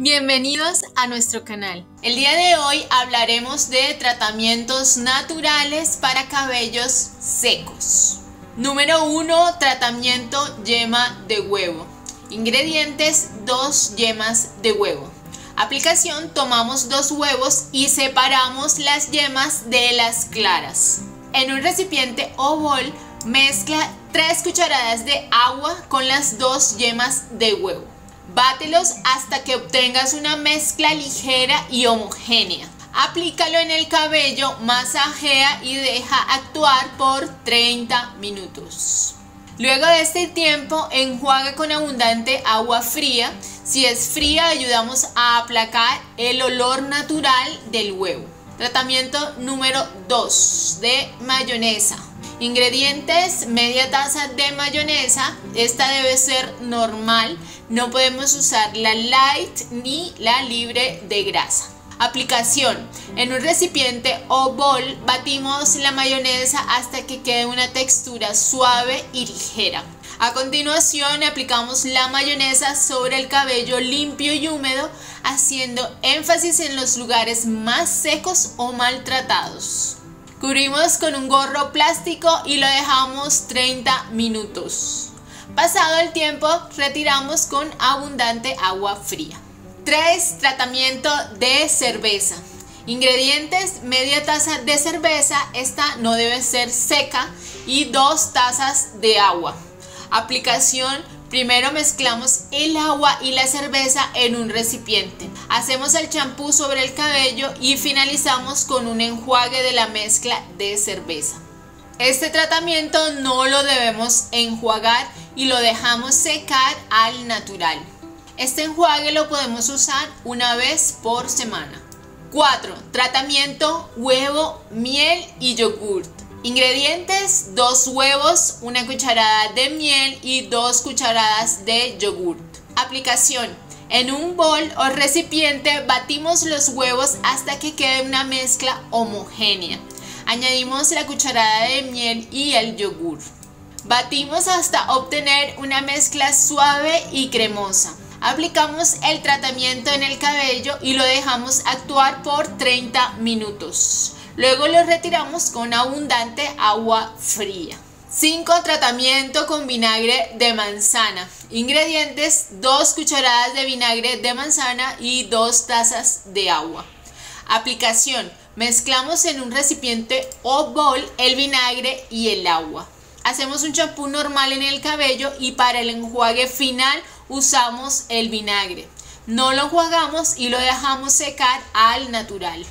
Bienvenidos a nuestro canal. El día de hoy hablaremos de tratamientos naturales para cabellos secos. Número 1. Tratamiento yema de huevo. Ingredientes 2 yemas de huevo. Aplicación tomamos dos huevos y separamos las yemas de las claras. En un recipiente o bol mezcla 3 cucharadas de agua con las dos yemas de huevo. Bátelos hasta que obtengas una mezcla ligera y homogénea. Aplícalo en el cabello, masajea y deja actuar por 30 minutos. Luego de este tiempo, enjuaga con abundante agua fría. Si es fría, ayudamos a aplacar el olor natural del huevo. Tratamiento número 2 de mayonesa. Ingredientes, media taza de mayonesa. Esta debe ser normal. No podemos usar la light ni la libre de grasa. Aplicación. En un recipiente o bol batimos la mayonesa hasta que quede una textura suave y ligera. A continuación aplicamos la mayonesa sobre el cabello limpio y húmedo haciendo énfasis en los lugares más secos o maltratados. Cubrimos con un gorro plástico y lo dejamos 30 minutos. Pasado el tiempo, retiramos con abundante agua fría. 3. Tratamiento de cerveza. Ingredientes, media taza de cerveza, esta no debe ser seca, y 2 tazas de agua. Aplicación Primero mezclamos el agua y la cerveza en un recipiente. Hacemos el champú sobre el cabello y finalizamos con un enjuague de la mezcla de cerveza. Este tratamiento no lo debemos enjuagar y lo dejamos secar al natural. Este enjuague lo podemos usar una vez por semana. 4. Tratamiento huevo, miel y yogurt. Ingredientes, dos huevos, una cucharada de miel y dos cucharadas de yogurt. Aplicación. En un bol o recipiente batimos los huevos hasta que quede una mezcla homogénea. Añadimos la cucharada de miel y el yogur. Batimos hasta obtener una mezcla suave y cremosa. Aplicamos el tratamiento en el cabello y lo dejamos actuar por 30 minutos. Luego lo retiramos con abundante agua fría. 5. Tratamiento con vinagre de manzana. Ingredientes: 2 cucharadas de vinagre de manzana y 2 tazas de agua. Aplicación: mezclamos en un recipiente o bol el vinagre y el agua. Hacemos un champú normal en el cabello y para el enjuague final usamos el vinagre. No lo enjuagamos y lo dejamos secar al natural.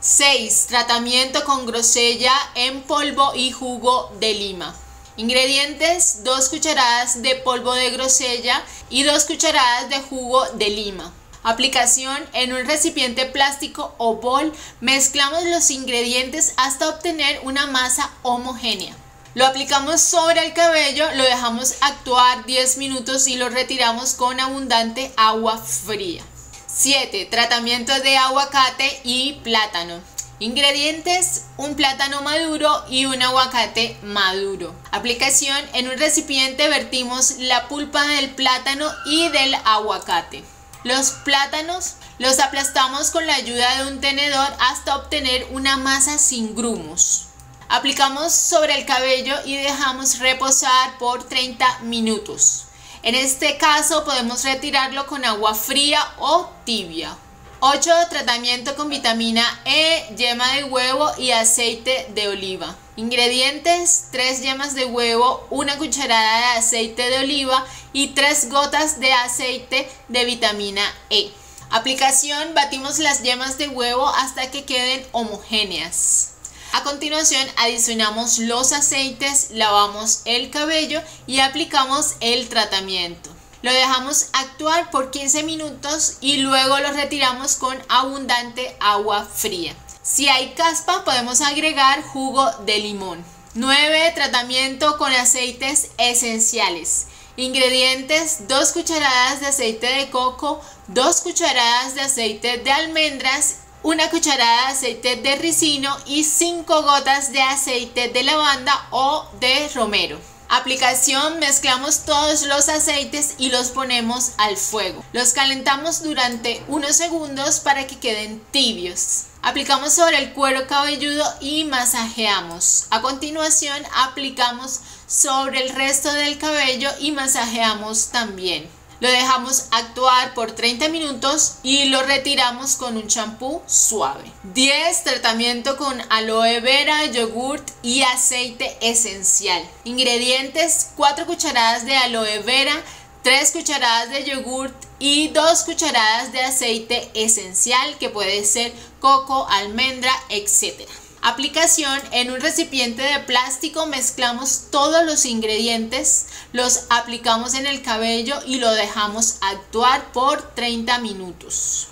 6. Tratamiento con grosella en polvo y jugo de lima. Ingredientes: 2 cucharadas de polvo de grosella y 2 cucharadas de jugo de lima. Aplicación en un recipiente plástico o bol. Mezclamos los ingredientes hasta obtener una masa homogénea. Lo aplicamos sobre el cabello, lo dejamos actuar 10 minutos y lo retiramos con abundante agua fría. 7. Tratamiento de aguacate y plátano. Ingredientes, un plátano maduro y un aguacate maduro. Aplicación, en un recipiente vertimos la pulpa del plátano y del aguacate. Los plátanos los aplastamos con la ayuda de un tenedor hasta obtener una masa sin grumos. Aplicamos sobre el cabello y dejamos reposar por 30 minutos. En este caso podemos retirarlo con agua fría o tibia. 8. Tratamiento con vitamina E, yema de huevo y aceite de oliva. Ingredientes: 3 yemas de huevo, una cucharada de aceite de oliva y 3 gotas de aceite de vitamina E. Aplicación: batimos las yemas de huevo hasta que queden homogéneas. A continuación adicionamos los aceites, lavamos el cabello y aplicamos el tratamiento. Lo dejamos actuar por 15 minutos y luego lo retiramos con abundante agua fría. Si hay caspa podemos agregar jugo de limón. 9. Tratamiento con aceites esenciales. Ingredientes 2 cucharadas de aceite de coco, 2 cucharadas de aceite de almendras una cucharada de aceite de ricino y 5 gotas de aceite de lavanda o de romero. Aplicación, mezclamos todos los aceites y los ponemos al fuego. Los calentamos durante unos segundos para que queden tibios. Aplicamos sobre el cuero cabelludo y masajeamos. A continuación aplicamos sobre el resto del cabello y masajeamos también. Lo dejamos actuar por 30 minutos y lo retiramos con un champú suave. 10. Tratamiento con aloe vera, yogurt y aceite esencial. Ingredientes 4 cucharadas de aloe vera, 3 cucharadas de yogurt y 2 cucharadas de aceite esencial que puede ser coco, almendra, etc. Aplicación en un recipiente de plástico mezclamos todos los ingredientes, los aplicamos en el cabello y lo dejamos actuar por 30 minutos.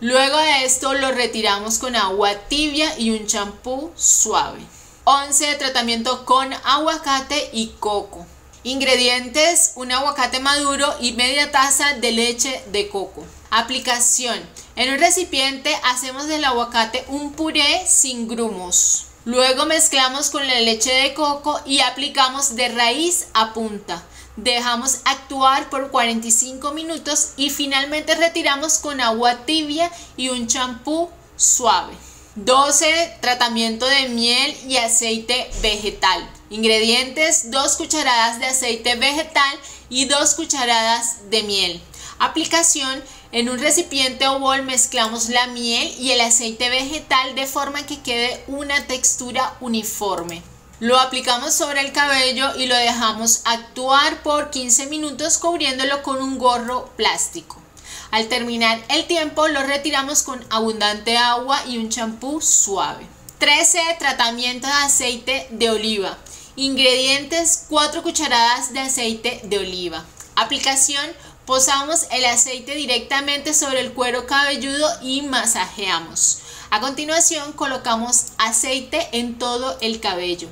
Luego de esto lo retiramos con agua tibia y un champú suave. 11. Tratamiento con aguacate y coco. Ingredientes, un aguacate maduro y media taza de leche de coco. Aplicación. En un recipiente hacemos del aguacate un puré sin grumos. Luego mezclamos con la leche de coco y aplicamos de raíz a punta. Dejamos actuar por 45 minutos y finalmente retiramos con agua tibia y un champú suave. 12. Tratamiento de miel y aceite vegetal. Ingredientes: 2 cucharadas de aceite vegetal y 2 cucharadas de miel. Aplicación en un recipiente o bol mezclamos la miel y el aceite vegetal de forma que quede una textura uniforme. Lo aplicamos sobre el cabello y lo dejamos actuar por 15 minutos cubriéndolo con un gorro plástico. Al terminar el tiempo lo retiramos con abundante agua y un champú suave. 13. Tratamiento de aceite de oliva. Ingredientes 4 cucharadas de aceite de oliva. Aplicación Posamos el aceite directamente sobre el cuero cabelludo y masajeamos. A continuación colocamos aceite en todo el cabello.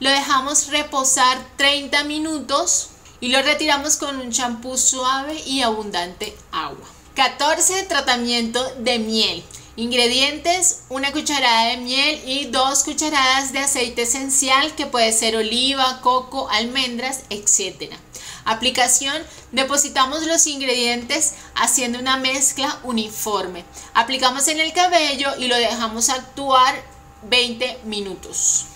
Lo dejamos reposar 30 minutos y lo retiramos con un champú suave y abundante agua. 14. Tratamiento de miel. Ingredientes, una cucharada de miel y dos cucharadas de aceite esencial que puede ser oliva, coco, almendras, etc. Aplicación, depositamos los ingredientes haciendo una mezcla uniforme. Aplicamos en el cabello y lo dejamos actuar 20 minutos.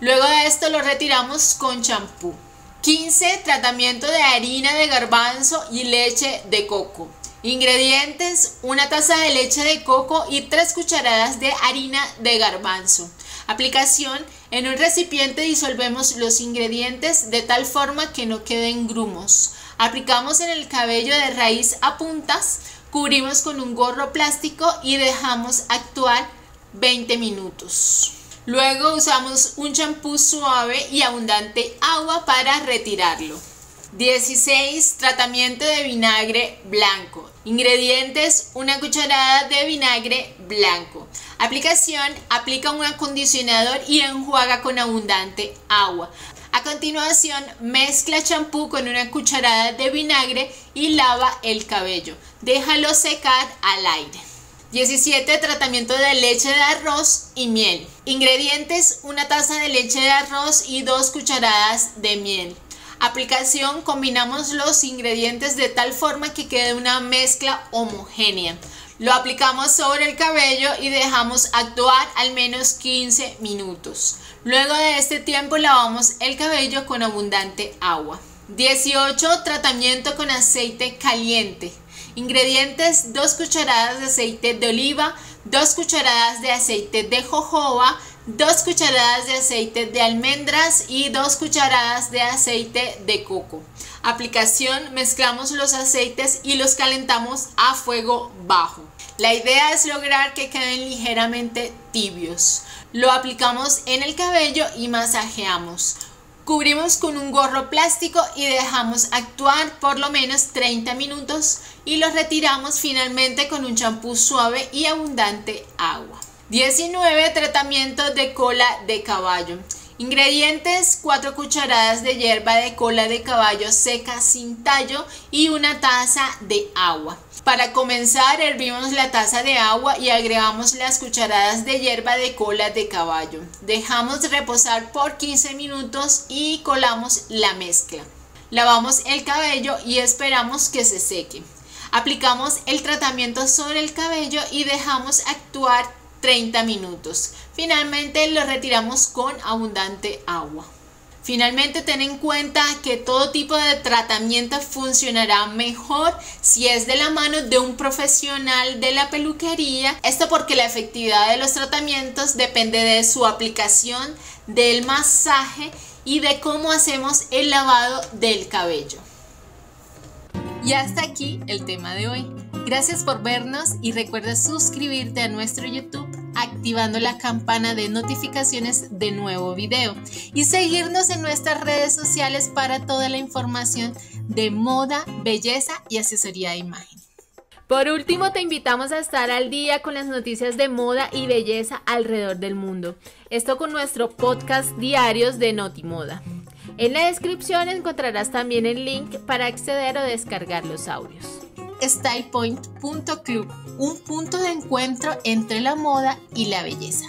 Luego de esto lo retiramos con champú. 15. Tratamiento de harina de garbanzo y leche de coco. Ingredientes, una taza de leche de coco y 3 cucharadas de harina de garbanzo. Aplicación, en un recipiente disolvemos los ingredientes de tal forma que no queden grumos. Aplicamos en el cabello de raíz a puntas, cubrimos con un gorro plástico y dejamos actuar 20 minutos. Luego usamos un champú suave y abundante agua para retirarlo. 16. Tratamiento de vinagre blanco. Ingredientes, una cucharada de vinagre blanco. Aplicación, aplica un acondicionador y enjuaga con abundante agua. A continuación, mezcla champú con una cucharada de vinagre y lava el cabello. Déjalo secar al aire. 17. Tratamiento de leche de arroz y miel. Ingredientes, una taza de leche de arroz y dos cucharadas de miel. Aplicación, combinamos los ingredientes de tal forma que quede una mezcla homogénea. Lo aplicamos sobre el cabello y dejamos actuar al menos 15 minutos. Luego de este tiempo lavamos el cabello con abundante agua. 18. Tratamiento con aceite caliente. Ingredientes 2 cucharadas de aceite de oliva, 2 cucharadas de aceite de jojoba, 2 cucharadas de aceite de almendras y 2 cucharadas de aceite de coco. Aplicación, mezclamos los aceites y los calentamos a fuego bajo. La idea es lograr que queden ligeramente tibios. Lo aplicamos en el cabello y masajeamos. Cubrimos con un gorro plástico y dejamos actuar por lo menos 30 minutos y lo retiramos finalmente con un champú suave y abundante agua. 19. Tratamiento de cola de caballo. Ingredientes 4 cucharadas de hierba de cola de caballo seca sin tallo y una taza de agua. Para comenzar, hervimos la taza de agua y agregamos las cucharadas de hierba de cola de caballo. Dejamos reposar por 15 minutos y colamos la mezcla. Lavamos el cabello y esperamos que se seque. Aplicamos el tratamiento sobre el cabello y dejamos actuar 30 minutos. Finalmente lo retiramos con abundante agua. Finalmente, ten en cuenta que todo tipo de tratamiento funcionará mejor si es de la mano de un profesional de la peluquería. Esto porque la efectividad de los tratamientos depende de su aplicación, del masaje y de cómo hacemos el lavado del cabello. Y hasta aquí el tema de hoy. Gracias por vernos y recuerda suscribirte a nuestro YouTube activando la campana de notificaciones de nuevo video y seguirnos en nuestras redes sociales para toda la información de moda, belleza y asesoría de imagen. Por último, te invitamos a estar al día con las noticias de moda y belleza alrededor del mundo. Esto con nuestro podcast diarios de Notimoda. En la descripción encontrarás también el link para acceder o descargar los audios. StylePoint.club, un punto de encuentro entre la moda y la belleza.